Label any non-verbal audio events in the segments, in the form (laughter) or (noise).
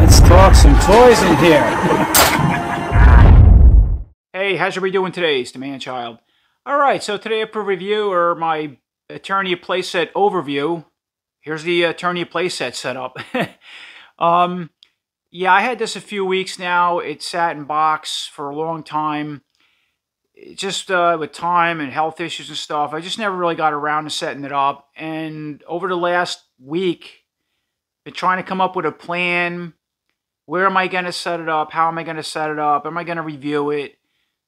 Let's talk some toys in here. (laughs) Hey, how's everybody doing today? It's the man child. All right, so today up for review or my Eternia playset overview. Here's the Eternia playset setup. (laughs) um, yeah, I had this a few weeks now. It sat in box for a long time. Just uh, with time and health issues and stuff, I just never really got around to setting it up. And over the last week, been trying to come up with a plan. Where am I going to set it up? How am I going to set it up? Am I going to review it?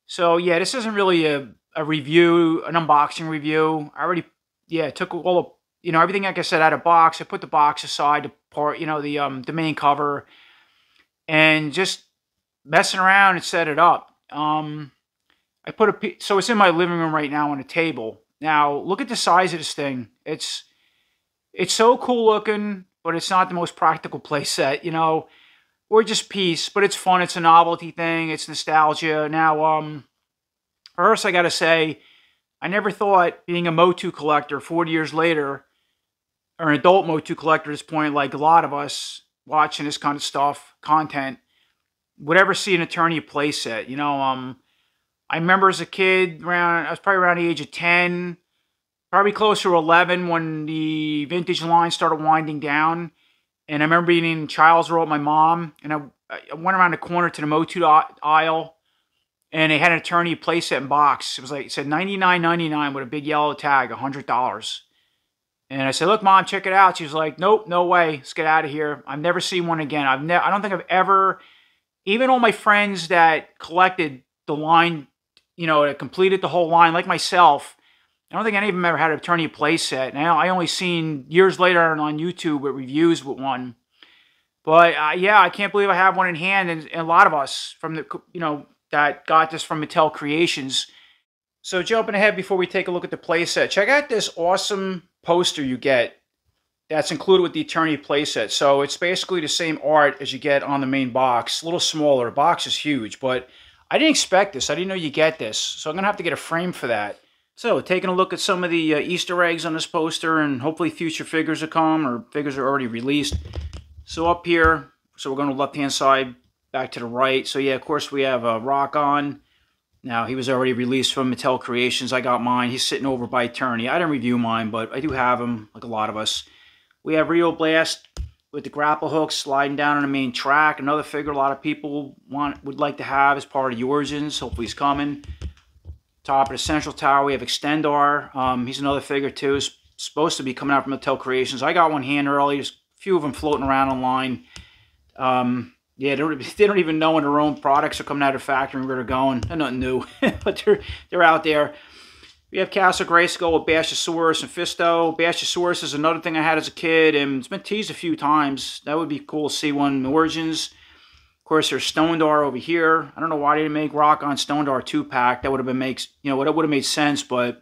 So yeah, this isn't really a, a review, an unboxing review. I already, yeah, took all the, you know, everything like I said out of box. I put the box aside, the part, you know, the um the main cover, and just messing around and set it up. Um, I put a so it's in my living room right now on a table. Now look at the size of this thing. It's it's so cool looking, but it's not the most practical (laughs) play set, you know, or just piece. But it's fun. It's a novelty thing. It's nostalgia. Now, um, first I gotta say, I never thought being a Motu collector 40 years later, or an adult Motu collector at this point, like a lot of us watching this kind of stuff, content, would ever see an Eternia playset. You know, um, I remember as a kid, around I was probably around the age of 10, probably closer to 11 when the vintage line started winding down. And I remember being in Child World with my mom, and I, I went around the corner to the Motu aisle, and they had an Eternia playset in box. It was like, it said $99.99 with a big yellow tag, $100. And I said, look, mom, check it out. She was like, nope, no way. Let's get out of here. I've never seen one again. I've never, I don't think I've ever, even all my friends that collected the line you know, it completed the whole line like myself. I don't think any of them ever had a Eternia playset. Now I only seen years later on YouTube with reviews with one. But uh, yeah, I can't believe I have one in hand, and, and, a lot of us from the you know that got this from Mattel Creations. So jumping ahead before we take a look at the playset, check out this awesome poster you get that's included with the Eternia playset. So it's basically the same art as you get on the main box, a little smaller. The box is huge, but I didn't expect this. I didn't know you get this. So I'm going to have to get a frame for that. So taking a look at some of the uh, Easter eggs on this poster and hopefully future figures will come or figures are already released. So up here, so we're going to left hand side back to the right. So yeah, of course we have a uh, Rock-On. Now he was already released from Mattel Creations. I got mine. He's sitting over by Eternia. I didn't review mine, but I do have him like a lot of us. We have Rio Blast with the grapple hooks sliding down on the main track. Another figure a lot of people want would like to have as part of the origins. Hopefully he's coming. Top of the central tower, we have Extendar. Um, he's another figure too. He's supposed to be coming out from Mattel Creations. I got one hand early. There's a few of them floating around online. Um, yeah, they don't, (laughs) they don't even know when their own products are coming out of the factory and where they're going. They're nothing new, (laughs) but they're, they're out there. We have Castle Grayskull with Bashasaurus and Fisto. Bashasaurus is another thing I had as a kid, and it's been teased a few times. That would be cool to see one in Origins. Of course, there's Stonedar over here. I don't know why they didn't make Rock-On Stonedar 2-pack. That would have been makes you know, what would have made sense, but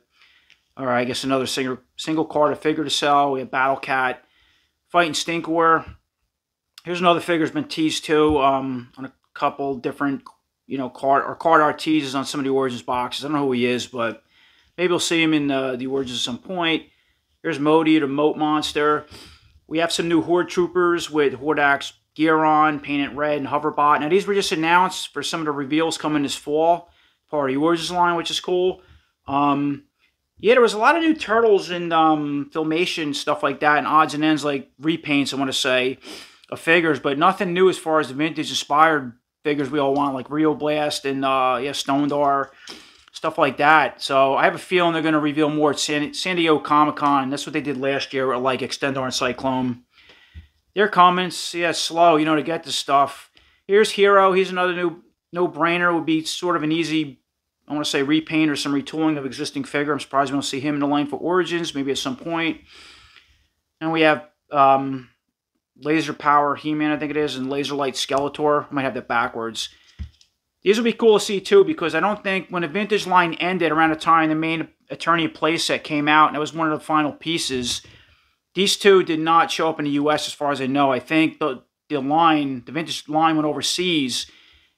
all right, I guess another single single card, a figure to sell. We have Battle Cat, Fighting Stinkor. Here's another figure that's been teased too um, on a couple different, you know, card or card art teases on some of the Origins boxes. I don't know who he is, but Maybe we'll see him in uh, the Origins at some point. Here's Modi, the Moat Monster. We have some new Horde Troopers with Hordax gear on, painted red, and Hoverbot. Now, these were just announced for some of the reveals coming this fall. Part of the Origins line, which is cool. Um, yeah, there was a lot of new Turtles and um, Filmation, stuff like that, and odds and ends like repaints, I want to say, of figures, but nothing new as far as the vintage-inspired figures we all want, like Rio Blast and, uh, yeah, Stonedar stuff like that. So I have a feeling they're going to reveal more at San, San Diego Comic Con. That's what they did last year, like Extendar and Cyclone. Their comments, yeah, slow, you know, to get the stuff. Here's Hero. He's another new no-brainer. Would be sort of an easy, I want to say, repaint or some retooling of existing figure. I'm surprised we don't see him in the line for Origins, maybe at some point. And we have um, Laser Power He-Man, I think it is, and Laser Light Skeletor. I might have that backwards. These would be cool to see too because I don't think when the vintage line ended around the time the main Eternia playset came out and it was one of the final pieces, these two did not show up in the U.S. as far as I know. I think the the line, the vintage line went overseas,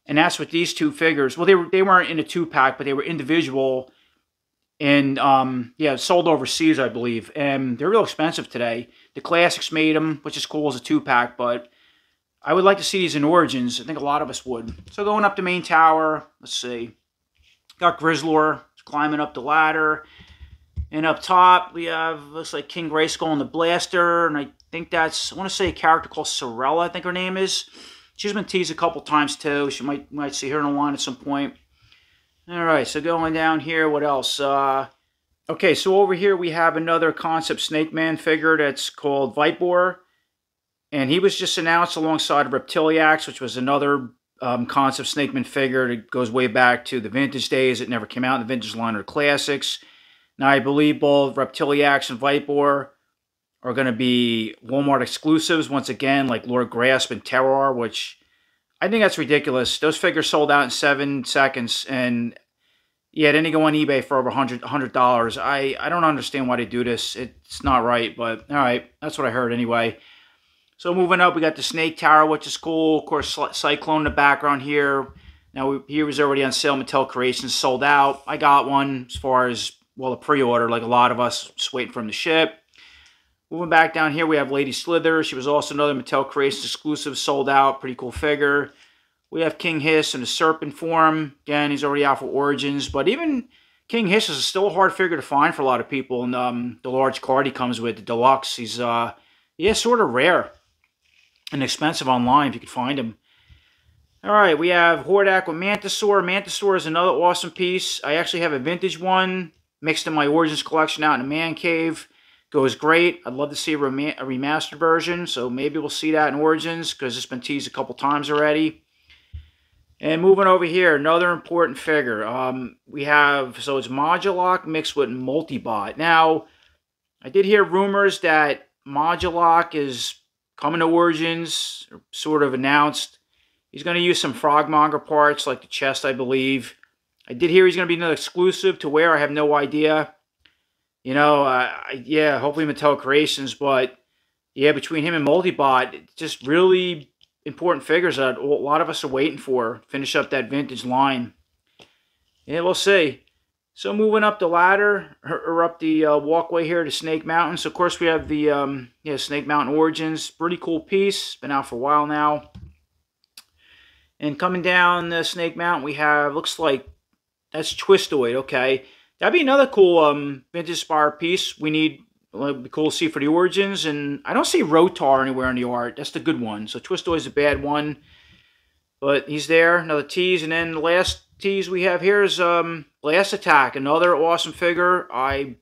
and that's what these two figures. Well, they were they weren't in a two pack, but they were individual and um, yeah, sold overseas, I believe, and they're real expensive today. The classics made them, which is cool as a two pack, but I would like to see these in Origins. I think a lot of us would. So going up the main tower, let's see, got Grizzlor climbing up the ladder, and up top we have looks like King Grayskull and the Blaster, and I think that's I want to say a character called Sorella. I think her name is. She's been teased a couple times too. She might might see her in a line at some point. All right, so going down here, what else? Uh, okay, so over here we have another concept Snake Man figure that's called Vipor. And he was just announced alongside Reptiliax, which was another um, concept Snake Man figure. It goes way back to the vintage days. It never came out in the vintage line or classics. Now, I believe both Reptiliax and Vipor are going to be Walmart exclusives once again, like Lord Gr'asp and Terroar, which I think that's ridiculous. Those figures sold out in seven seconds, and yeah, then they go on eBay for over $100. $100. I, I don't understand why they do this. It's not right, but all right, that's what I heard anyway. So moving up, we got the Snake Tower, which is cool. Of course, Cyclone in the background here. Now, we, he was already on sale. Mattel Creations sold out. I got one as far as, well, a pre-order, like a lot of us, just waiting for him to ship. Moving back down here, we have Lady Slither. She was also another Mattel Creations exclusive, sold out. Pretty cool figure. We have King Hiss in the Serpent form. Again, he's already out for Origins. But even King Hiss is still a hard figure to find for a lot of people. And um, the large card he comes with, the Deluxe, he's, uh, yeah, sort of rare and expensive online if you could find them. All right, we have Hordak with Mantisaur. Mantisaur is another awesome piece. I actually have a vintage one mixed in my Origins collection out in a man cave goes great. I'd love to see a, rem a remastered version, so maybe we'll see that in Origins because it's been teased a couple times already. And moving over here, another important figure. Um, we have, so it's Modulok mixed with Multibot. Now, I did hear rumors that Modulok is coming to Origins, sort of announced. He's going to use some Frogmonger parts, like the chest, I believe. I did hear he's going to be another exclusive to where I have no idea. You know, uh, yeah, hopefully Mattel Creations, but yeah, between him and Multibot, just really important figures that a lot of us are waiting for. Finish up that vintage line. Yeah, we'll see. So moving up the ladder, or up the uh, walkway here to Snake Mountain. So of course we have the um, yeah Snake Mountain Origins. Pretty cool piece. Been out for a while now. And coming down the Snake Mountain, we have, looks like, that's Twistoid, okay. That'd be another cool um, vintage Spire piece. We need be cool to see for the origins. And I don't see Rotar anywhere in the art. That's the good one. So Twistoid is a bad one. But he's there. Another tease. And then the last tease we have here is um, Blast-Attak. Another awesome figure. I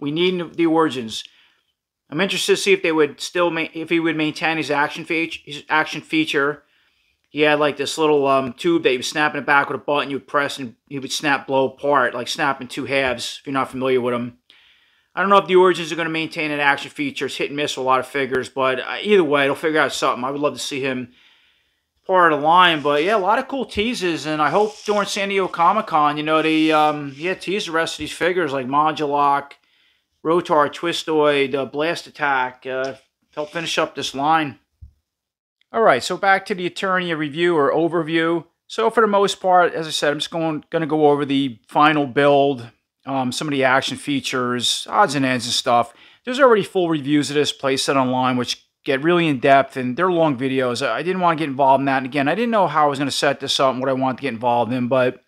We need the origins. I'm interested to see if they would still, make if he would maintain his action feature, his action feature he had like this little um, tube that he was snapping it back with a button you would press and he would snap blow apart, like snap in two halves, if you're not familiar with him. I don't know if the Origins are going to maintain an action feature. It's hit and miss with a lot of figures, but uh, either way, it'll figure out something. I would love to see him part of the line, but yeah, a lot of cool teases, and I hope during San Diego Comic-Con, you know, they, um, yeah, tease the rest of these figures like Modulok, Rotar, Twistoid, uh, Blast-Attak, uh, help finish up this line. All right, so back to the Eternia review or overview. So for the most part, as I said, I'm just going, going to go over the final build, um, some of the action features, odds and ends and stuff. There's already full reviews of this playset online, which get really in-depth, and they're long videos. I didn't want to get involved in that. And again, I didn't know how I was going to set this up and what I wanted to get involved in, but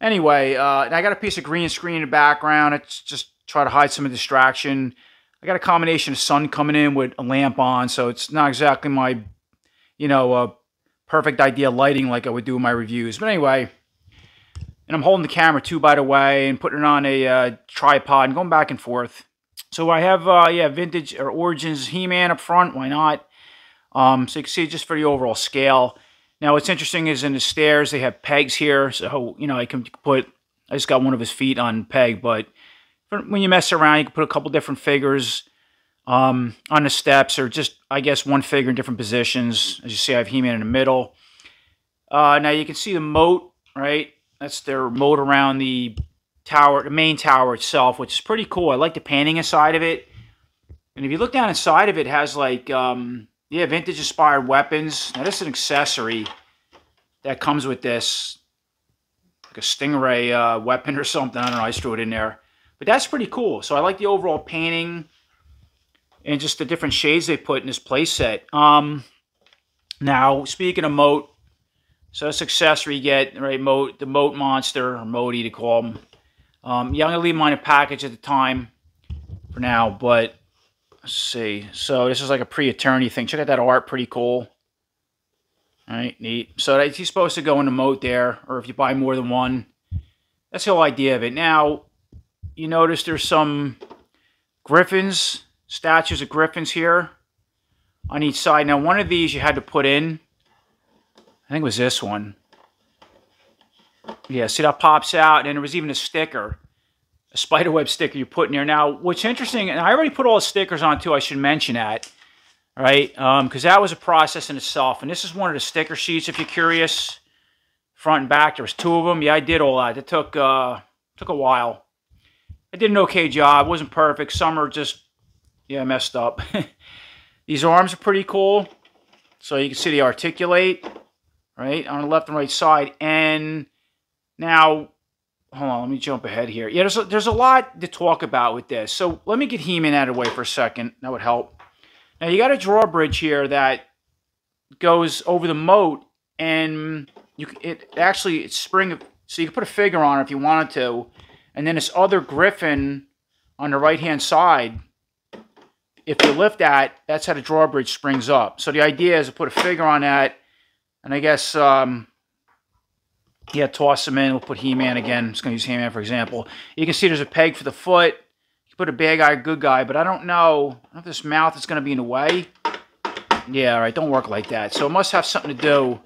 anyway, uh, I got a piece of green screen in the background. It's just try to hide some of the distraction. I got a combination of sun coming in with a lamp on, so it's not exactly my you know, a perfect idea lighting like I would do in my reviews. But anyway, and I'm holding the camera too, by the way, and putting it on a uh, tripod and going back and forth. So I have, uh, yeah, vintage or Origins He-Man up front. Why not? Um, so you can see just for the overall scale. Now, what's interesting is in the stairs, they have pegs here. So, you know, I can put, I just got one of his feet on peg, but when you mess around, you can put a couple different figures um, on the steps, or just, I guess, one figure in different positions. As you see, I have He-Man in the middle. Uh, now you can see the moat, right? That's their moat around the tower, the main tower itself, which is pretty cool. I like the painting inside of it. And if you look down inside of it, it has like, um, yeah, vintage inspired weapons. Now this is an accessory that comes with this, like a Stingray uh, weapon or something. I don't know, I just threw it in there. But that's pretty cool. So I like the overall painting and just the different shades they put in this playset. Um, now, speaking of moat, so this accessory you get, right, moat, the moat monster, or Modi to call them. Um, yeah, I'm going to leave mine in a package at the time for now, but let's see. So this is like a pre-Eternia thing. Check out that art, pretty cool. All right, neat. So that, he's supposed to go in the moat there, or if you buy more than one. That's the whole idea of it. Now, you notice there's some griffins, statues of griffins here on each side. Now, one of these you had to put in. I think it was this one. Yeah, see that pops out, and there was even a sticker, a spiderweb sticker you put in there. Now, what's interesting, and I already put all the stickers on too, I should mention that, right? Because um, that was a process in itself. And this is one of the sticker sheets, if you're curious, front and back. There was two of them. Yeah, I did all that. It took, uh, took a while. I did an okay job. It wasn't perfect. Some are just, yeah, messed up. (laughs) These arms are pretty cool. So you can see they articulate, right, on the left and right side. And now, hold on, let me jump ahead here. Yeah, there's a, there's a lot to talk about with this. So let me get He-Man out of the way for a second. That would help. Now, you got a drawbridge here that goes over the moat, and you it actually it's spring, so you can put a figure on it if you wanted to. And then this other griffin on the right-hand side, if you lift that, that's how the drawbridge springs up. So the idea is to put a figure on that, and I guess um, yeah, toss them in. We'll put He-Man again. I'm just going to use He-Man for example. You can see there's a peg for the foot. You put a bad guy, good guy, but I don't know if this mouth is going to be in the way. Yeah, all right, don't work like that. So it must have something to do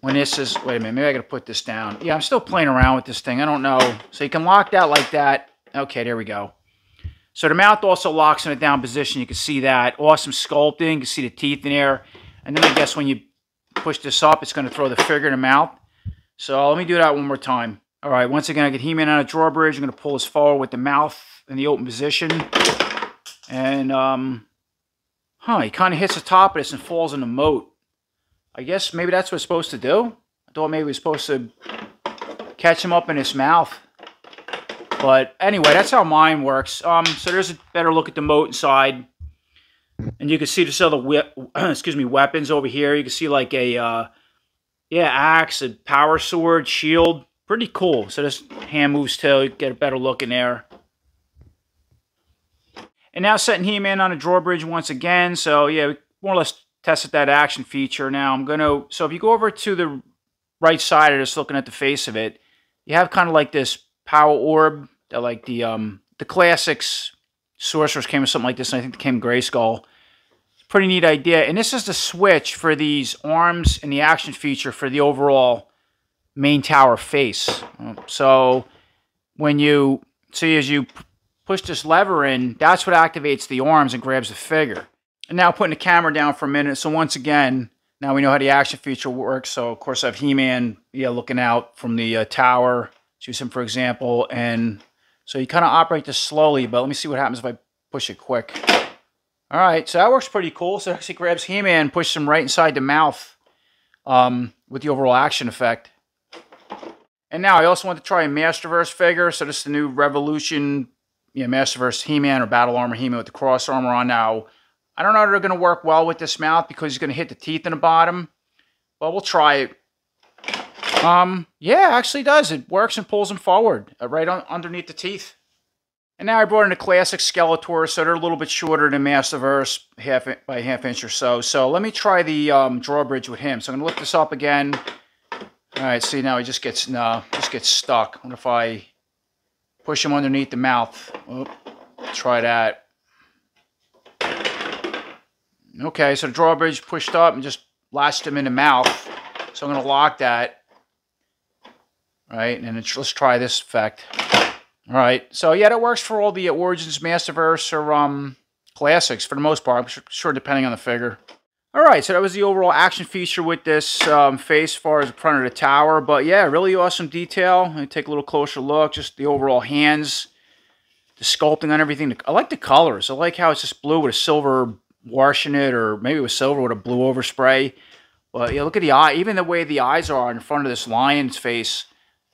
when this is... Wait a minute, maybe I got to put this down. Yeah, I'm still playing around with this thing. I don't know. So you can lock that like that. Okay, there we go. So the mouth also locks in a down position. You can see that. Awesome sculpting. You can see the teeth in there. And then I guess when you push this up, it's going to throw the figure in the mouth. So let me do that one more time. All right, once again, I get He-Man on a drawbridge. I'm going to pull this forward with the mouth in the open position. And, um, huh, he kind of hits the top of this and falls in the moat. I guess maybe that's what it's supposed to do. I thought maybe it was supposed to catch him up in his mouth. But anyway, that's how mine works. Um, so there's a better look at the moat inside. And you can see just other, (clears throat) excuse me, weapons over here. You can see like a, uh, yeah, axe, a power sword, shield. Pretty cool. So this hand moves too. You Get a better look in there. And now setting He-Man on a drawbridge once again. So yeah, more or less tested that action feature. Now I'm going to... So if you go over to the right side of this, looking at the face of it, you have kind of like this power orb. That like the um the classics sorcerers came with something like this. And I think they came Grayskull pretty neat idea. And this is the switch for these arms and the action feature for the overall main tower face. So when you see as you push this lever in, that's what activates the arms and grabs the figure. And now putting the camera down for a minute. So once again, now we know how the action feature works. So of course I have He-Man yeah, looking out from the uh, tower. Use him for example. And so you kind of operate this slowly, but let me see what happens if I push it quick. All right, so that works pretty cool. So it actually grabs He-Man, pushes him right inside the mouth um, with the overall action effect. And now I also want to try a Masterverse figure. So this is the new Revolution Masterverse He-Man or Battle Armor He-Man with the cross armor on now. I don't know if they're going to work well with this mouth because he's going to hit the teeth in the bottom. But we'll try it. Um, yeah, actually does. It works and pulls him forward uh, right on, underneath the teeth. And now I brought in a classic Skeletor, so they're a little bit shorter than Masterverse half by half inch or so. So let me try the um, drawbridge with him. So I'm to lift this up again. All right, see now he just gets no, just gets stuck. What if I push him underneath the mouth? Try that. Okay, so the drawbridge pushed up and just latched him in the mouth. So I'm to lock that. Right, and let's try this effect. All right. So, yeah, that works for all the Origins, Masterverse, or um, Classics for the most part. I'm sure depending on the figure. All right, so that was the overall action feature with this um, face as far as the front of the tower. But, yeah, really awesome detail. Me take a little closer look. Just the overall hands, the sculpting on everything. I like the colors. I like how it's just blue with a silver wash in it, or maybe it was silver with a blue overspray. But, yeah, look at the eye. Even the way the eyes are in front of this lion's face.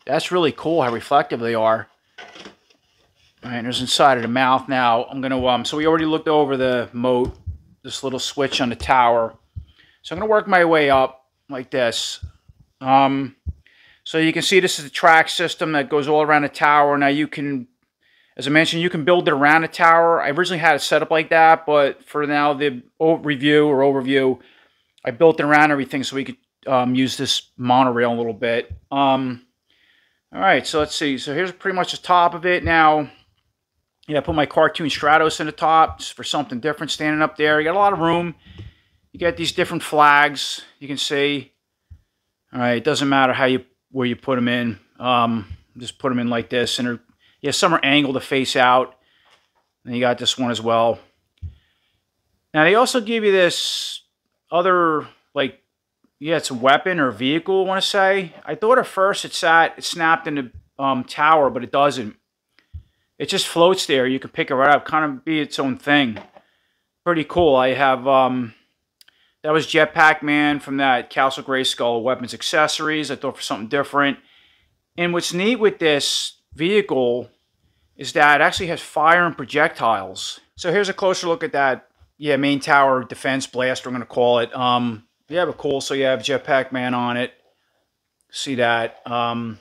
That's really cool how reflective they are. All right, there's inside of the mouth now. I'm gonna um. So we already looked over the moat, this little switch on the tower. So I'm gonna work my way up like this. Um, so you can see this is the track system that goes all around the tower. Now you can, as I mentioned, you can build it around the tower. I originally had it set up like that, but for now the review or overview, I built it around everything so we could um, use this monorail a little bit. Um, all right, so let's see. So here's pretty much the top of it. Now, yeah, I put my cartoon Stratos in the top just for something different standing up there. You got a lot of room. You got these different flags. You can see. All right, it doesn't matter how you where you put them in. Um, just put them in like this, and yeah, some are angled to face out. And you got this one as well. Now they also give you this other yeah, it's a weapon or vehicle. I want to say. I thought at first it sat it snapped in the um, tower, but it doesn't it just floats there. You can pick it right up, kind of be its own thing. Pretty cool. I have, um, that was Jetpack Man from that Castle Grayskull Weapons Accessories. I thought for something different. And what's neat with this vehicle is that it actually has fire and projectiles. So here's a closer look at that, yeah, main tower defense blaster, I'm going to call it. Um, yeah, but cool. So you have Jetpack Man on it. See that. Um,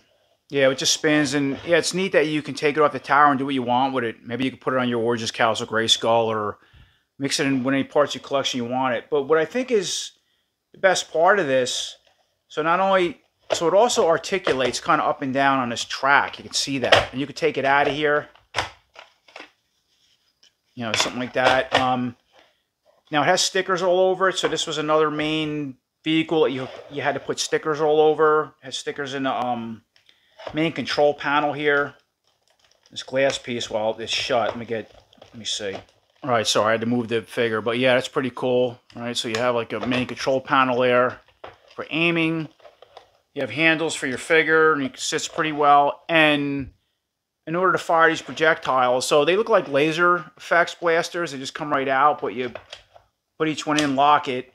yeah, it just spins, and yeah, it's neat that you can take it off the tower and do what you want with it. Maybe you can put it on your Origins Castle Grayskull or mix it in with any parts of your collection you want it. But what I think is the best part of this, so not only, so it also articulates kind of up and down on this track. You can see that. And you can take it out of here. You know, something like that. Um, now, it has stickers all over it, so this was another main vehicle that you, you had to put stickers all over. It has stickers in the... Um, main control panel here. This glass piece, while it's shut, let me get, let me see. All right, sorry, I had to move the figure, but yeah, that's pretty cool. All right, so you have like a main control panel there for aiming. You have handles for your figure, and it sits pretty well. And in order to fire these projectiles, so they look like laser effects blasters. They just come right out, but you put each one in, lock it,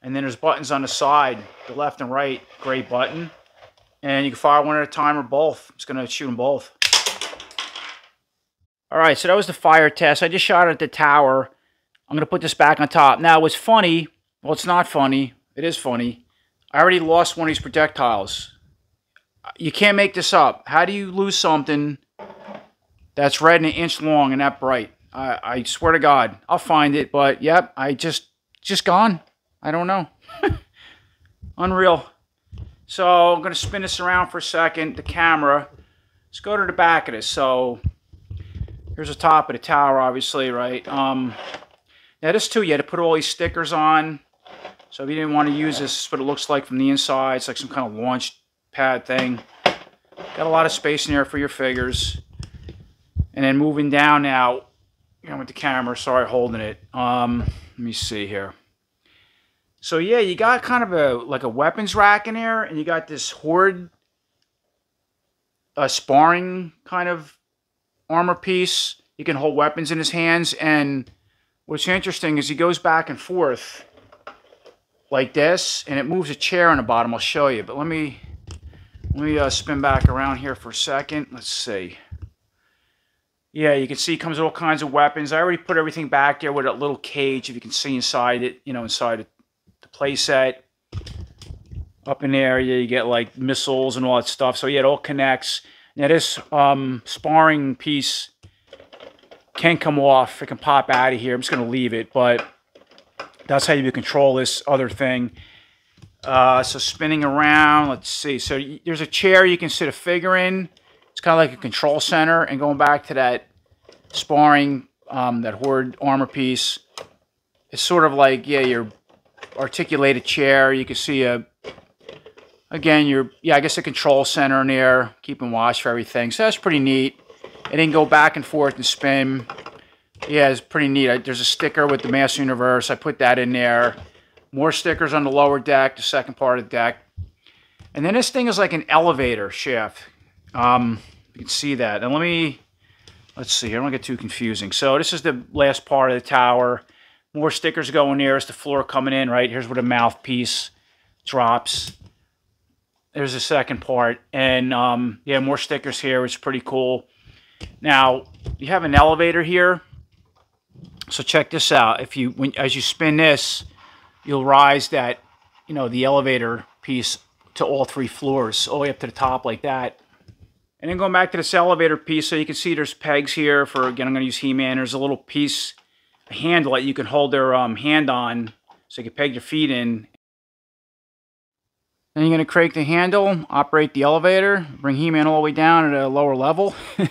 and then there's buttons on the side, the left and right gray button. And you can fire one at a time or both. I'm going to shoot them both. All right, so that was the fire test. I just shot at the tower. I'm going to put this back on top. Now, what's funny, well, it's not funny. It is funny. I already lost one of these projectiles. You can't make this up. How do you lose something that's red and an inch long and that bright? I, I swear to God, I'll find it. But, yep, I just, just gone. I don't know. (laughs) Unreal. So I'm going to spin this around for a second, the camera. Let's go to the back of this. So here's the top of the tower, obviously, right? Um, now this too, you had to put all these stickers on. So if you didn't want to use this, this is what it looks like from the inside. It's like some kind of launch pad thing. Got a lot of space in there for your figures. And then moving down now, know, with the camera, sorry holding it. Um, let me see here. So yeah, you got kind of a like a weapons rack in there, and you got this horde a sparring kind of armor piece. You can hold weapons in his hands, and what's interesting is he goes back and forth like this, and it moves a chair on the bottom. I'll show you, but let me let me uh, spin back around here for a second. Let's see. Yeah, you can see it comes with all kinds of weapons. I already put everything back there with a little cage, if you can see inside it, you know, inside it playset. Up in the area, you get like missiles and all that stuff. So yeah, it all connects. Now this um, sparring piece can come off. It can pop out of here. I'm just going to leave it, but that's how you control this other thing. Uh, so spinning around, let's see. So there's a chair you can sit a figure in. It's kind of like a control center. And going back to that sparring, um, that horde armor piece, it's sort of like, yeah, you're articulated chair. You can see a, again, your, yeah, I guess a control center in there, keeping watch for everything. So that's pretty neat. And then go back and forth and spin. Yeah, it's pretty neat. There's a sticker with the Mass Universe. I put that in there. More stickers on the lower deck, the second part of the deck. And then this thing is like an elevator shaft. Um, you can see that. And let me, let's see, I don't get too confusing. So this is the last part of the tower. More stickers going there It's the floor coming in, right? Here's where the mouthpiece drops. There's the second part. And um, yeah, more stickers here, It's pretty cool. Now, you have an elevator here. So check this out. If you, when, as you spin this, you'll rise that, you know, the elevator piece to all three floors, all the way up to the top like that. And then going back to this elevator piece, so you can see there's pegs here for, again, I'm going to use He-Man. There's a little piece, a handle that you can hold their um, hand on, so you can peg your feet in. Then you're going to crank the handle, operate the elevator, bring He-Man all the way down at a lower level. (laughs)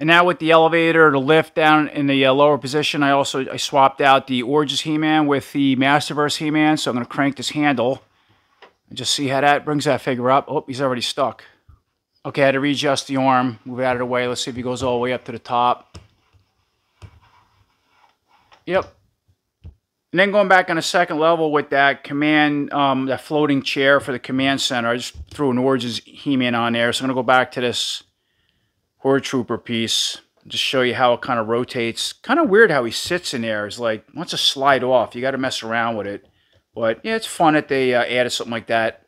And now with the elevator, the lift down in the uh, lower position, I also I swapped out the Origins He-Man with the Masterverse He-Man. So I'm going to crank this handle and just see how that brings that figure up. Oh, he's already stuck. Okay, I had to readjust the arm, move it out of the way. Let's see if he goes all the way up to the top. Yep. And then going back on a second level with that command, um, that floating chair for the command center, I just threw an Origins He-Man on there. So I'm going to go back to this Horde Trooper piece. Just show you how it kind of rotates. Kind of weird how he sits in there. It's like, wants to slide off. You got to mess around with it. But yeah, it's fun that they uh, added something like that.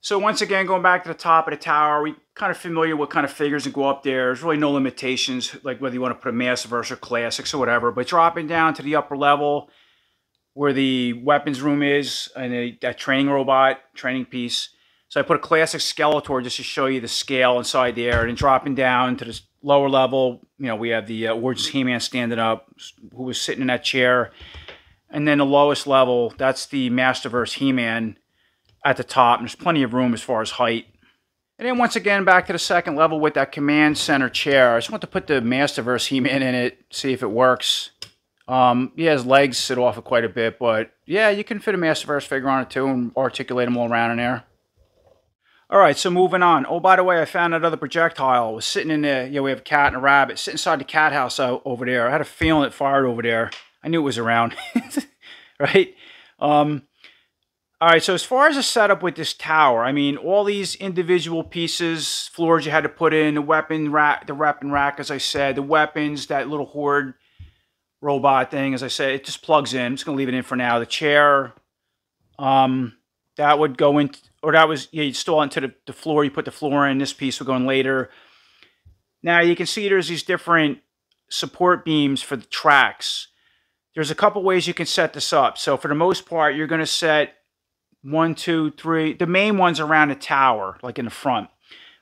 So once again, going back to the top of the tower, we kind of familiar with kind of figures that go up there. There's really no limitations, like whether you want to put a Masterverse or Classics or whatever. But dropping down to the upper level, where the weapons room is, and a, that training robot, training piece, so I put a classic Skeletor just to show you the scale inside there. And then dropping down to the lower level, you know, we have the uh, Origins He-Man standing up, who was sitting in that chair. And then the lowest level, that's the Masterverse He-Man at the top. And there's plenty of room as far as height. And then once again, back to the second level with that command center chair. I just want to put the Masterverse He-Man in it, see if it works. Um, yeah, his legs sit off it quite a bit, but yeah, you can fit a Masterverse figure on it too and articulate them all around in there. All right, so moving on. Oh, by the way, I found another projectile. It was sitting in there. Yeah, we have a cat and a rabbit sitting inside the cat house over there. I had a feeling it fired over there. I knew it was around, (laughs) right? Um, all right, so as far as the setup with this tower, I mean, all these individual pieces, floors you had to put in, the weapon rack, the weapon rack, as I said, the weapons, that little horde robot thing, as I said, it just plugs in. I'm just going to leave it in for now. The chair, um, that would go in, or that was, yeah, you install into the, the floor, you put the floor in, this piece will go in later. Now you can see there's these different support beams for the tracks. There's a couple ways you can set this up. So for the most part, you're going to set one, two, three, the main ones around the tower, like in the front.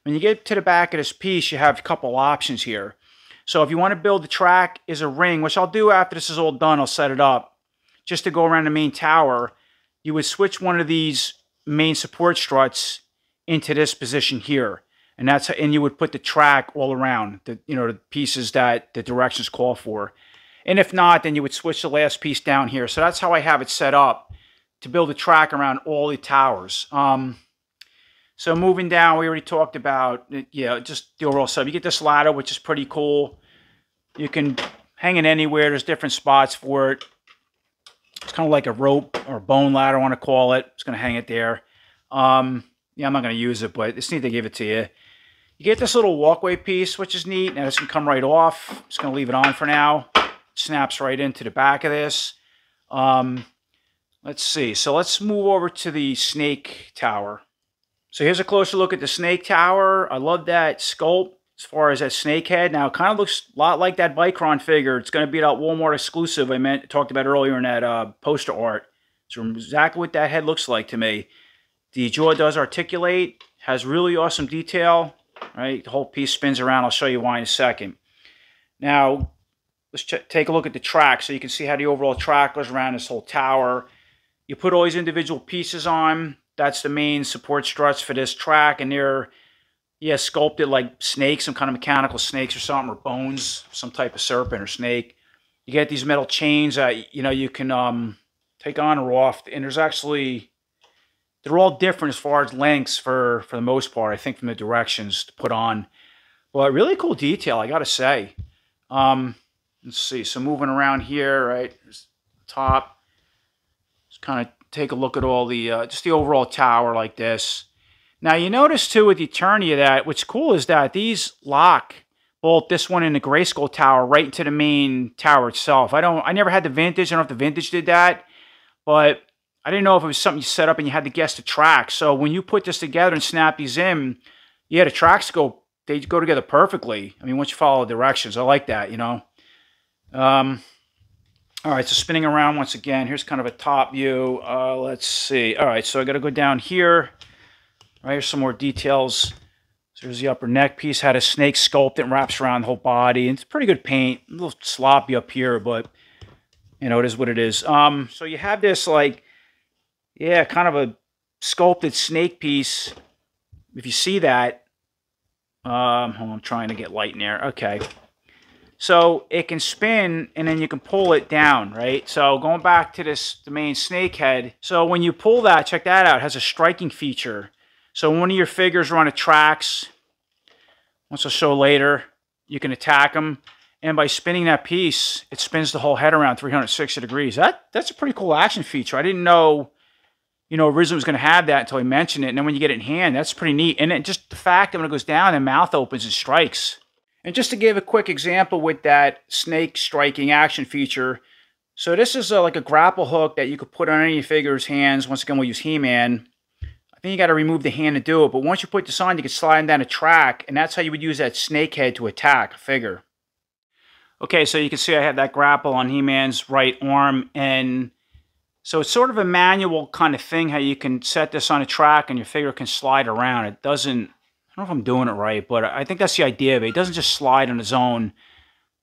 When you get to the back of this piece, you have a couple options here. So if you want to build the track is a ring, which I'll do after this is all done, I'll set it up, just to go around the main tower you would switch one of these main support struts into this position here. And that's how, and you would put the track all around the you know the pieces that the directions call for. And if not, then you would switch the last piece down here. So that's how I have it set up to build a track around all the towers. Um, so moving down, we already talked about, yeah, just the overall sub. You get this ladder, which is pretty cool. You can hang it anywhere. There's different spots for it. It's kind of like a rope or bone ladder, I want to call it. It's going to hang it there. Um, yeah, I'm not going to use it, but it's neat to give it to you. You get this little walkway piece, which is neat. Now this can come right off. Just going to leave it on for now. Snaps right into the back of this. Um, let's see. So let's move over to the snake tower. So here's a closer look at the snake tower. I love that sculpt as far as that snake head. Now, it kind of looks a lot like that Vykron figure. It's going to be that Walmart exclusive I meant talked about earlier in that uh, poster art. So exactly what that head looks like to me. The jaw does articulate, has really awesome detail. Right, the whole piece spins around. I'll show you why in a second. Now, let's take a look at the track so you can see how the overall track goes around this whole tower. You put all these individual pieces on. That's the main support struts for this track, and they're yeah, sculpted like snakes, some kind of mechanical snakes or something, or bones, some type of serpent or snake. You get these metal chains that, you know, you can um, take on or off. And there's actually, they're all different as far as lengths for, for the most part, I think, from the directions to put on. But really cool detail, I got to say. Um, let's see. So moving around here, right, top. Just kind of take a look at all the, uh, just the overall tower like this. Now you notice too with the Eternia that what's cool is that these lock bolt this one in the Grayskull Tower right into the main tower itself. I don't I never had the vintage. I don't know if the vintage did that, but I didn't know if it was something you set up and you had to guess the track. So when you put this together and snap these in, yeah, the track scope, they go together perfectly. I mean, once you follow the directions, I like that, you know. Um, all right, so spinning around once again. Here's kind of a top view. Uh, let's see. All right, so I got to go down here. Right, here's some more details. So there's the upper neck piece. Had a snake sculpt that wraps around the whole body. And it's pretty good paint. A little sloppy up here, but, you know, it is what it is. Um, so you have this, like, yeah, kind of a sculpted snake piece. If you see that, um, I'm trying to get light in there. Okay. So it can spin and then you can pull it down, right? So going back to this, the main snake head. So when you pull that, check that out, has a striking feature. So one of your figures on the tracks, once I'll show later, you can attack them. And by spinning that piece, it spins the whole head around 360 degrees. That That's a pretty cool action feature. I didn't know, you know, originally was going to have that until he mentioned it. And then when you get it in hand, that's pretty neat. And it, just the fact that when it goes down, the mouth opens and strikes. And just to give a quick example with that snake striking action feature, so this is a, like a grapple hook that you could put on any figure's hands. Once again, we'll use He-Man. I think you got to remove the hand to do it, but once you put this on, you can slide down a track, and that's how you would use that snake head to attack a figure. Okay, so you can see I have that grapple on He-Man's right arm, and so it's sort of a manual kind of thing how you can set this on a track and your figure can slide around. It doesn't don't know if I'm doing it right, but I think that's the idea of it. It doesn't just slide on its own,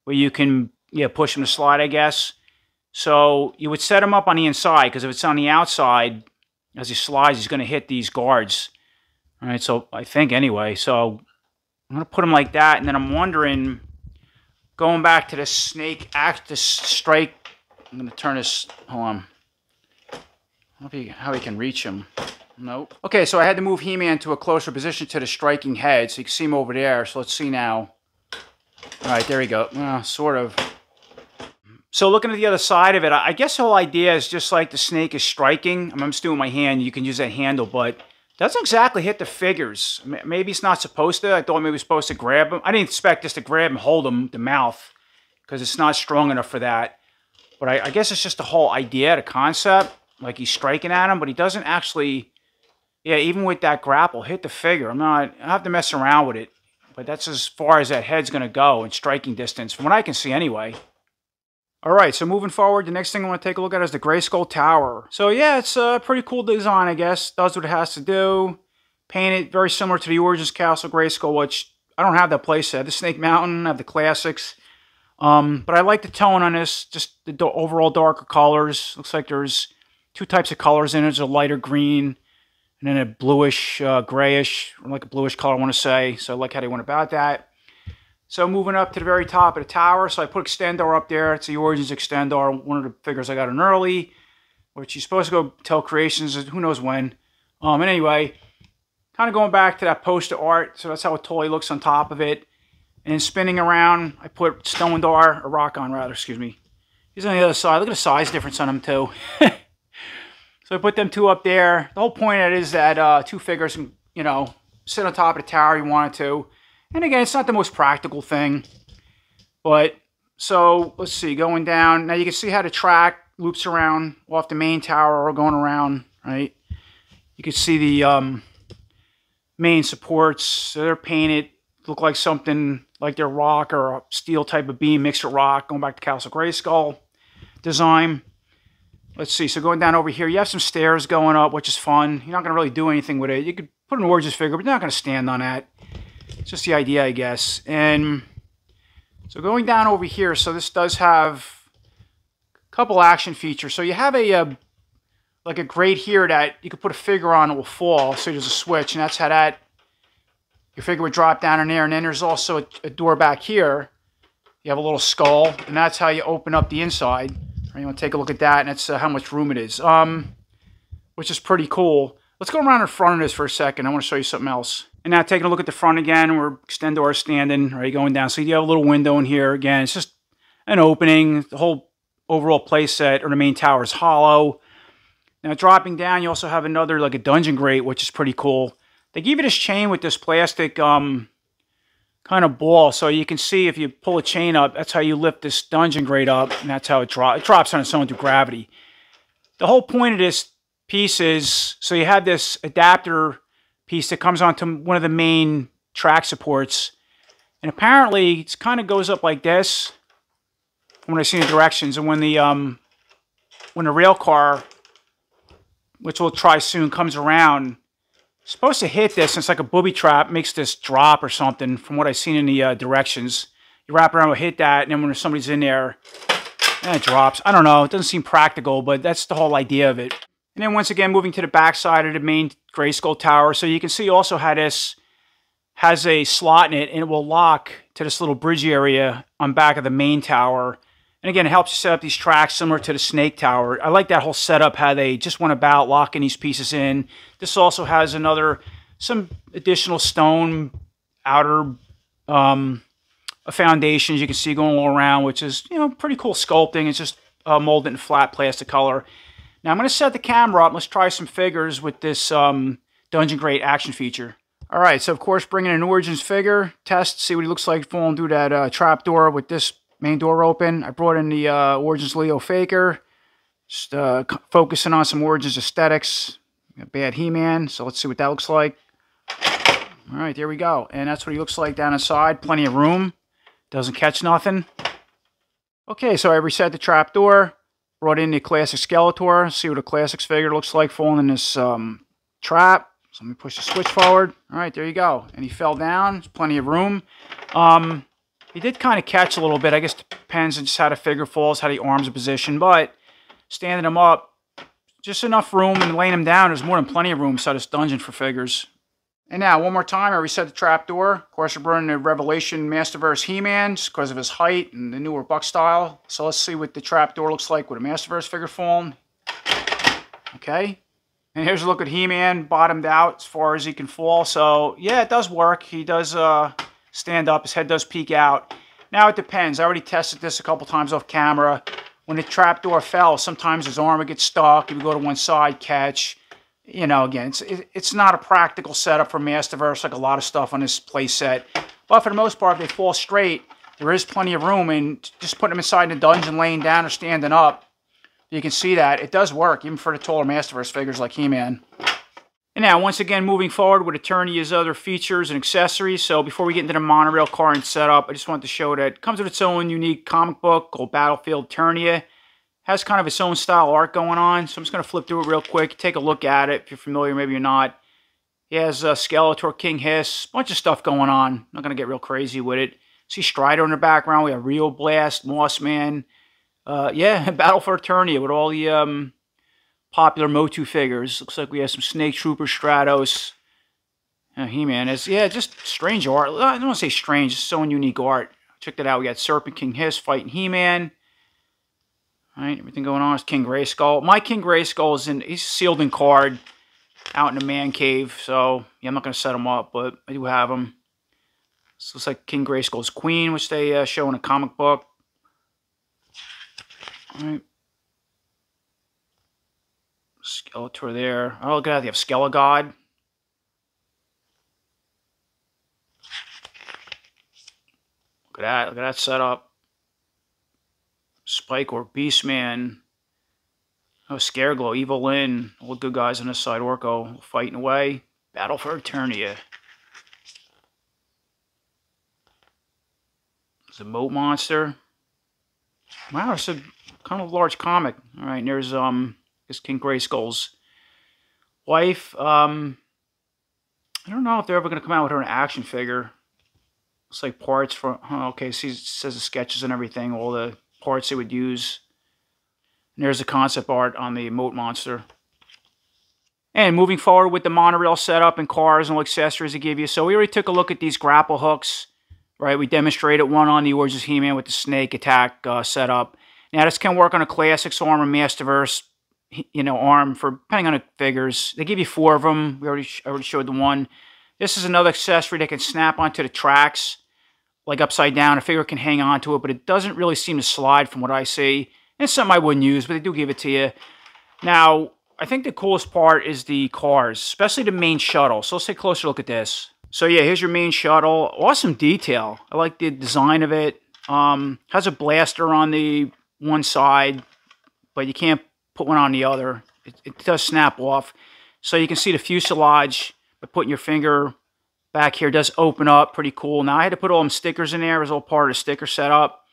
where you can yeah push him to slide, I guess. So you would set him up on the inside, because if it's on the outside, as he slides, he's going to hit these guards. All right, so I think anyway. So I'm going to put him like that, and then I'm wondering, going back to the snake act, this strike, I'm going to turn this, hold on. How he, how he can reach him. Nope. Okay, so I had to move He-Man to a closer position to the striking head, so you can see him over there. So let's see now. All right, there we go. Uh, sort of. So looking at the other side of it, I guess the whole idea is just like the snake is striking. I am just doing my hand. You can use that handle, but doesn't exactly hit the figures. Maybe it's not supposed to. I thought maybe it was supposed to grab them. I didn't expect just to grab and hold them, the mouth, because it's not strong enough for that. But I, I guess it's just the whole idea, the concept. Like he's striking at him, but he doesn't actually yeah, even with that grapple, hit the figure. I'm not, I have to mess around with it. But that's as far as that head's going to go in striking distance, from what I can see anyway. All right, so moving forward, the next thing I want to take a look at is the Grayskull Tower. So yeah, it's a pretty cool design, I guess. Does what it has to do. Painted very similar to the Origins Castle Grayskull, which I don't have that playset. The Snake Mountain, I have the classics. Um, but I like the tone on this, just the overall darker colors. Looks like there's two types of colors in it. A lighter green and then a bluish, uh, grayish, like a bluish color, I want to say. So I like how they went about that. So moving up to the very top of the tower, so I put Extendar up there. It's the Origins Extendar, one of the figures I got in early, which he's supposed to go tell Creations, who knows when. Um, and anyway, kind of going back to that poster art, so that's how a toy looks on top of it. And spinning around, I put Stonedar, or Rock-On rather, excuse me. He's on the other side. Look at the size difference on him too. (laughs) So I put them two up there. The whole point of it is that uh, two figures can, you know, sit on top of the tower you wanted to. And again, it's not the most practical thing. But, so, let's see, going down. Now you can see how the track loops around off the main tower or going around, right? You can see the um, main supports. They're painted, look like something like they're rock or a steel type of beam mixed with rock, going back to Castle Grayskull design. Let's see, so going down over here, you have some stairs going up, which is fun. You're not going to really do anything with it. You could put an Origins figure, but you're not going to stand on that. It's just the idea, I guess. And so going down over here, so this does have a couple action features. So you have a, a uh, like a grate here that you could put a figure on, it will fall. So there's a switch, and that's how that, your figure would drop down in there. And then there's also a, a door back here. You have a little skull, and that's how you open up the inside. You want to take a look at that, and it's uh, how much room it is, um, which is pretty cool. Let's go around in front of this for a second. I want to show you something else. And now taking a look at the front again, we're Extendar standing, right, going down. So you have a little window in here. Again, it's just an opening. The whole overall playset or the main tower is hollow. Now dropping down, you also have another, like a dungeon grate, which is pretty cool. They give you this chain with this plastic um, kind of ball. So you can see if you pull a chain up, that's how you lift this dungeon grate up, and that's how it drops. It drops on its own through gravity. The whole point of this piece is, so you have this adapter piece that comes onto one of the main track supports. And apparently it kind of goes up like this when I see the directions. And when the um, when the rail car, which we'll try soon, comes around, supposed to hit this. It's like a booby trap, makes this drop or something from what I've seen in the uh, directions. You wrap around, hit that, and then when somebody's in there, it drops. I don't know. It doesn't seem practical, but that's the whole idea of it. And then once again, moving to the back side of the main Grayskull Tower. So you can see also how this has a slot in it and it will lock to this little bridge area on back of the main tower. And again, it helps you set up these tracks similar to the Snake Tower. I like that whole setup, how they just went about locking these pieces in. This also has another, some additional stone outer um, foundations you can see going all around, which is, you know, pretty cool sculpting. It's just uh, molded in flat plastic color. Now I'm going to set the camera up. Let's try some figures with this um, Dungeon Crate action feature. All right, so of course bringing an Origins figure, test, see what he looks like falling through that uh, trap door with this main door open. I brought in the uh, Origins Leo Faker, just uh, focusing on some Origins aesthetics. Bad He-Man, so let's see what that looks like. All right, there we go. And that's what he looks like down inside. Plenty of room. Doesn't catch nothing. Okay, so I reset the trap door. Brought in the classic Skeletor. See what a classics figure looks like falling in this um, trap. So let me push the switch forward. All right, there you go. And he fell down. There's plenty of room. Um, he did kind of catch a little bit. I guess it depends on just how the figure falls, how the arms are positioned. But standing him up, just enough room and laying him down. There's more than plenty of room inside this dungeon for figures. And now, one more time, I reset the trap door. Of course, we're burning the Revelation Masterverse He-Man just because of his height and the newer buck style. So let's see what the trap door looks like with a Masterverse figure falling. Okay. And here's a look at He-Man, bottomed out as far as he can fall. So, yeah, it does work. He does uh, stand up. His head does peek out. Now, it depends. I already tested this a couple times off camera. When the trap door fell, sometimes his arm would get stuck. He would go to one side, catch you know, again, it's it's not a practical setup for Masterverse like a lot of stuff on this playset. But for the most part, if they fall straight, there is plenty of room. And just putting them inside the dungeon, laying down or standing up, you can see that it does work, even for the taller Masterverse figures like He-Man. And now, once again, moving forward with Eternia's other features and accessories. So before we get into the monorail car and setup, I just wanted to show that it comes with its own unique comic book called Battlefield Eternia has kind of its own style art going on. So I'm just going to flip through it real quick, take a look at it if you're familiar, maybe you're not. He has uh, Skeletor, King Hiss, bunch of stuff going on. I'm not going to get real crazy with it. See Stridor in the background. We have Rio Blast, Mossman. Uh, yeah, (laughs) Battle for Eternia with all the um, popular Motu figures. Looks like we have some Snake Trooper Stratos. Uh, He-Man is, yeah, just strange art. I don't want to say strange, it's so unique art. Check that out. We got Serpent King Hiss fighting He-Man. All right, everything going on is King Grayskull. My King Grayskull is in, he's sealed in card out in the man cave. So, yeah, I'm not going to set him up, but I do have him. This looks like King Grayskull's queen, which they uh, show in a comic book. All right. Skeletor there. Oh, look at that. They have Skelegod. Look at that. Look at that setup. Spikor Beastman. Oh, Scareglow, Evil Lyn, all good guys on this side. Orko fighting away. Battle for Eternia. It's a moat monster. Wow, it's a kind of large comic. All right, and there's um, this King Grayskull's wife. Um, I don't know if they're ever going to come out with her an action figure. Looks like parts for. Okay, it says the sketches and everything, all the parts they would use. And there's the concept art on the Moat Monster. And moving forward with the monorail setup and cars and accessories they give you. So we already took a look at these grapple hooks, right? We demonstrated one on the Origins He-Man with the snake attack uh, setup. Now this can work on a Classics arm or Masterverse, you know, arm for depending on the figures. They give you four of them. We already, already showed the one. This is another accessory that can snap onto the tracks like upside down. A figure can hang on to it, but it doesn't really seem to slide from what I see. And it's something I wouldn't use, but they do give it to you. Now, I think the coolest part is the cars, especially the main shuttle. So let's take a closer look at this. So yeah, here's your main shuttle. Awesome detail. I like the design of it. Um, has a blaster on the one side, but you can't put one on the other. It, it does snap off. So you can see the fuselage by putting your finger back here does open up pretty cool. Now I had to put all them stickers in there. It was all part of the sticker setup.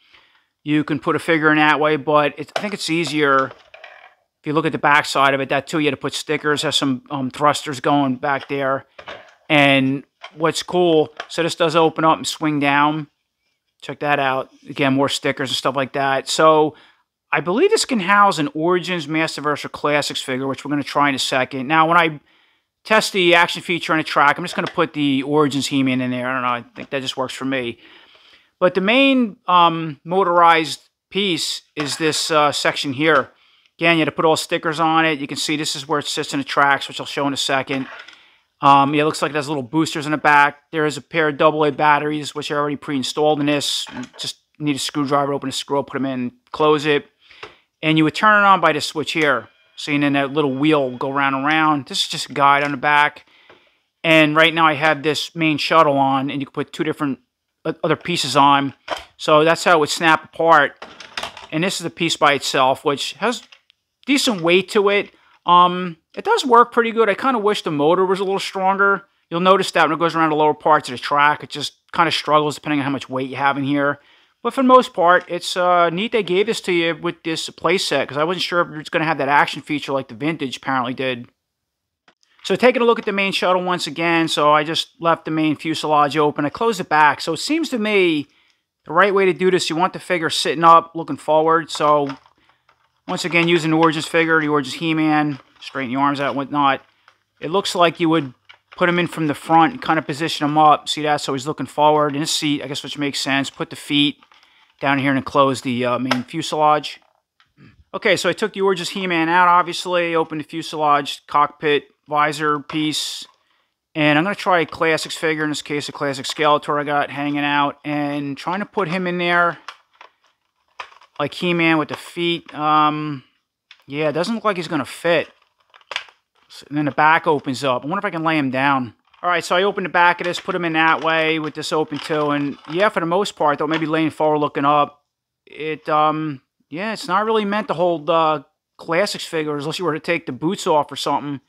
You can put a figure in that way, but it, I think it's easier if you look at the back side of it. That too, you had to put stickers, has some um, thrusters going back there. And what's cool, so this does open up and swing down. Check that out. Again, more stickers and stuff like that. So I believe this can house an Origins Masterverse or Classics figure, which we're going to try in a second. Now, when I test the action feature on a track, I'm just going to put the Origins He-Man in there. I don't know. I think that just works for me. But the main um, motorized piece is this uh, section here. Again, you had to put all stickers on it. You can see this is where it sits in the tracks, which I'll show in a second. Um, yeah, it looks like it has little boosters in the back. There is a pair of AA batteries, which are already pre-installed in this. Just need a screwdriver, open a screw, put them in, close it. And you would turn it on by the switch here. Seeing so then that little wheel go round and round. This is just a guide on the back. And right now I have this main shuttle on, and you can put two different other pieces on. So that's how it would snap apart. And this is a piece by itself, which has decent weight to it. Um, it does work pretty good. I kind of wish the motor was a little stronger. You'll notice that when it goes around the lower parts of the track, it just kind of struggles depending on how much weight you have in here. But for the most part, it's uh, neat they gave this to you with this playset because I wasn't sure if it's going to have that action feature like the Vintage apparently did. So taking a look at the main shuttle once again, so I just left the main fuselage open. I closed it back. So it seems to me the right way to do this, you want the figure sitting up, looking forward. So once again, using the Origins figure, the Origins He-Man, straighten the arms out and whatnot. It looks like you would put him in from the front and kind of position him up. See that? So he's looking forward. In his seat, I guess which makes sense. Put the feet down here and close the uh, main fuselage. Okay, so I took the Origins He-Man out, obviously. Opened the fuselage, cockpit, visor piece. And I'm going to try a Classics figure, in this case a Classic Skeletor I got hanging out. And trying to put him in there like He-Man with the feet. Um, yeah, it doesn't look like he's going to fit. And then the back opens up. I wonder if I can lay him down. All right, so I opened the back of this, put him in that way with this open too. And yeah, for the most part, though, maybe laying forward looking up, it, um, yeah, it's not really meant to hold uh, Classics figures unless you were to take the boots off or something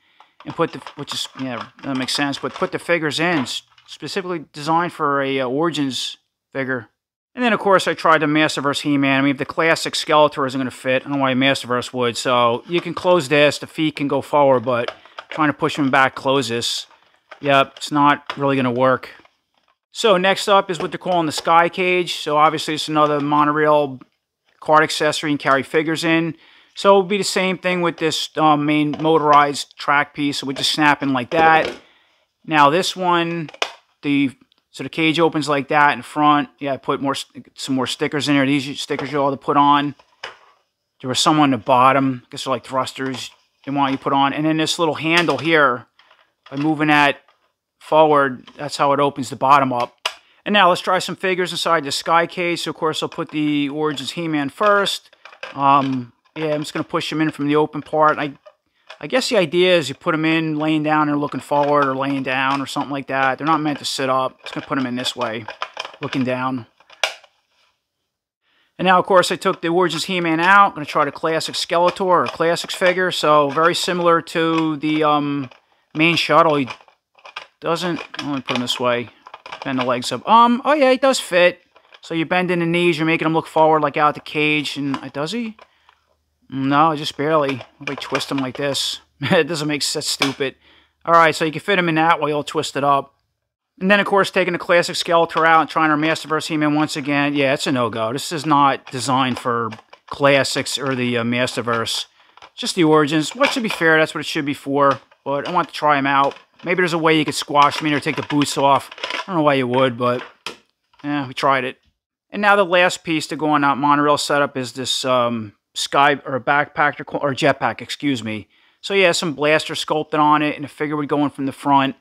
and put the, which is, yeah, that makes sense, but put the figures in, specifically designed for a uh, Origins figure. And then, of course, I tried the Masterverse He-Man. I mean, if the classic Skeletor isn't going to fit, I don't know why Masterverse would. So you can close this, the feet can go forward, but trying to push them back, close this. Yep, it's not really going to work. So next up is what they're calling the Sky Cage. So obviously it's another monorail card accessory and carry figures in. So it'll be the same thing with this um, main motorized track piece. So we just snap in like that. Now this one, the so the cage opens like that in front. Yeah, I put more some more stickers in there. These stickers you all to put on. There was some on the bottom. I guess they're like thrusters they want you put on. And then this little handle here, by moving that forward, that's how it opens the bottom up. And now let's try some figures inside the Sky Cage. So of course I'll put the Origins He-Man first. Um, yeah, I'm just going to push him in from the open part. I I guess the idea is you put them in laying down and looking forward or laying down or something like that. They're not meant to sit up. Just going to put them in this way, looking down. And now, of course, I took the Origins He-Man out. I'm going to try the Classic Skeletor or Classics figure. So very similar to the um, main shuttle. He doesn't... Let me put him this way. Bend the legs up. Um, Oh, yeah, he does fit. So you bend in the knees. You're making him look forward like out the cage. And uh, does he? No, just barely. I twist them like this. (laughs) it doesn't make sense. stupid. Alright, so you can fit them in that way, all twisted up. And then, of course, taking the classic Skeletor out and trying our Masterverse He-Man once again. Yeah, it's a no-go. This is not designed for classics or the uh, Masterverse. Just the Origins. What should be fair, that's what it should be for. But I want to try him out. Maybe there's a way you could squash them or take the boots off. I don't know why you would, but yeah, we tried it. And now the last piece to go on that monorail setup is this um, sky or a backpack or jetpack, excuse me. So yeah, some blaster sculpted on it, and the figure would go in from the front.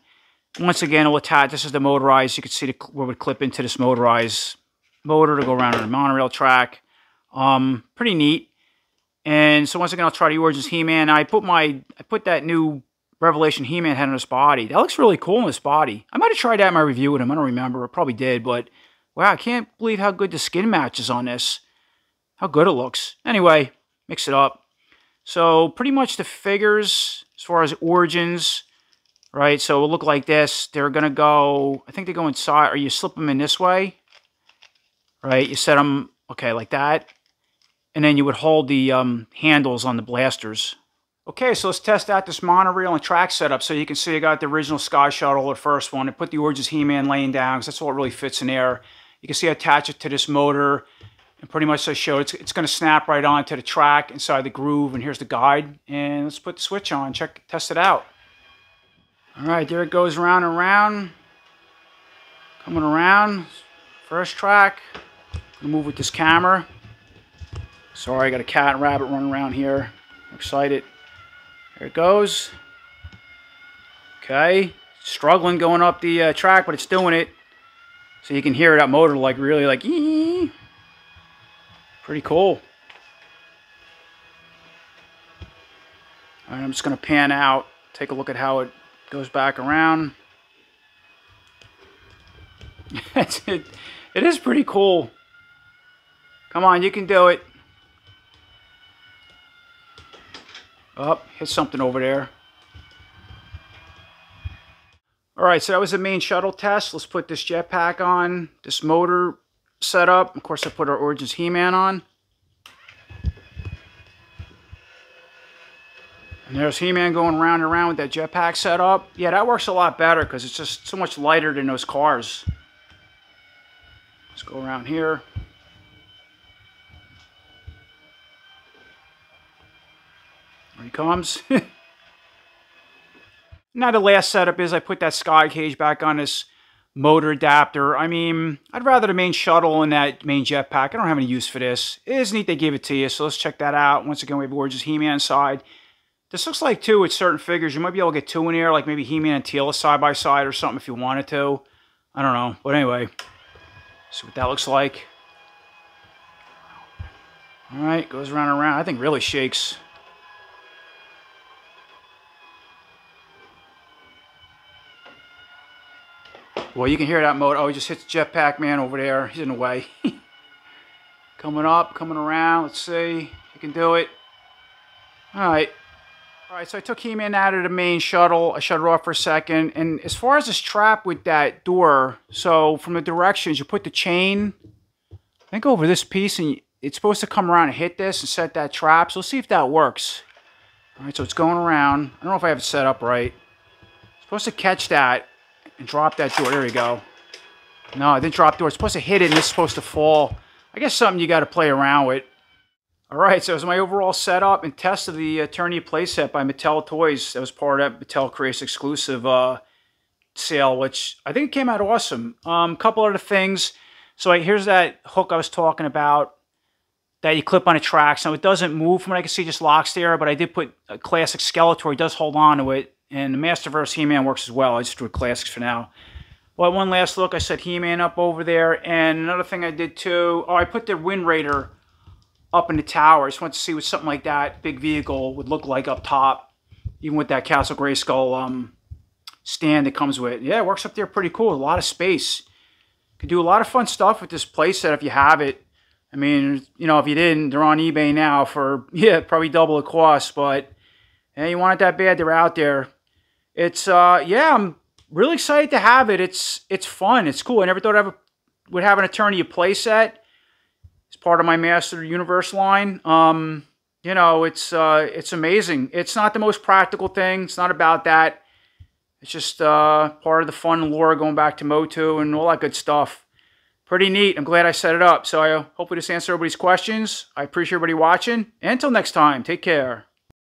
Once again, it'll attach. This is the motorized. You can see the, where it would clip into this motorized motor to go around on the monorail track. Um, pretty neat. And so once again, I'll try the Origins He-Man. I put my I put that new Revelation He-Man had on his body. That looks really cool on his body. I might have tried that in my review with him. I don't remember. I probably did, but wow, I can't believe how good the skin matches on this how good it looks. Anyway, mix it up. So pretty much the figures, as far as origins, right? So it'll look like this. They're going to go, I think they go inside, or you slip them in this way, right? You set them, okay, like that. And then you would hold the um, handles on the blasters. Okay, so let's test out this monorail and track setup. So you can see I got the original Sky Shuttle, the first one. I put the Origins He-Man laying down because that's all it really fits in there. You can see I attach it to this motor. And pretty much I show it's, it's going to snap right onto the track inside the groove. And here's the guide. And let's put the switch on, check, test it out. All right, there it goes round and round. Coming around. First track. Move with this camera. Sorry, I got a cat and rabbit running around here. I'm excited. There it goes. Okay. Struggling going up the uh, track, but it's doing it. So you can hear that motor like really like ee. Pretty cool. All right, I'm just going to pan out, take a look at how it goes back around. it, (laughs) it is pretty cool. Come on, you can do it. Up, oh, hit something over there. All right, so that was the main shuttle test. Let's put this jetpack on, this motor setup. Of course, I put our Origins He-Man on. And there's He-Man going round and around with that jetpack setup. Yeah, that works a lot better because it's just so much lighter than those cars. Let's go around here. Here he comes. (laughs) now the last setup is I put that sky cage back on this motor adapter. I mean, I'd rather the main shuttle and that main jetpack. I don't have any use for this. It is neat they gave it to you, so let's check that out. Once again, we have Origins He-Man side. This looks like two with certain figures. You might be able to get two in here, like maybe He-Man and Teela side by side or something if you wanted to. I don't know. But anyway, see what that looks like. All right, goes around and around. I think really shakes. Well, you can hear that motor. Oh, he just hits Jetpack Man over there. He's in the way. (laughs) coming up, coming around. Let's see. You can do it. All right. All right, so I took He-Man out of the main shuttle. I shut it off for a second. And as far as this trap with that door, so from the directions, you put the chain, I think over this piece, and it's supposed to come around and hit this and set that trap. So let's see if that works. All right, so it's going around. I don't know if I have it set up right. It's supposed to catch that and drop that door. There we go. No, I didn't drop door. It's supposed to hit it and it's supposed to fall. I guess something you got to play around with. All right, so it was my overall setup and test of the Eternia playset by Mattel Toys. That was part of that Mattel Creates exclusive uh, sale, which I think came out awesome. A um, couple other things. So here's that hook I was talking about that you clip on a track. So it doesn't move from what I can see, just locks there. But I did put a classic Skeletor. He does hold on to it. And the Masterverse He-Man works as well. I just drew classics for now. Well, one last look. I set He-Man up over there. And another thing I did too, oh, I put the Wind Raider up in the tower. I just wanted to see what something like that big vehicle would look like up top. Even with that Castle Grayskull um, stand that comes with it. Yeah, it works up there pretty cool. A lot of space. Could do a lot of fun stuff with this playset if you have it. I mean, you know, if you didn't, they're on eBay now for, (laughs) yeah, probably double the cost. But, hey, you want it that bad, they're out there it's uh yeah, I'm really excited to have it. It's it's fun. It's cool. I never thought I would have an Eternia playset. It's part of my Master Universe line. Um, you know, it's uh it's amazing. It's not the most practical thing. It's not about that. It's just uh part of the fun lore going back to Motu and all that good stuff. Pretty neat. I'm glad I set it up. So I hopefully this answered everybody's questions. I appreciate everybody watching. And until next time, take care.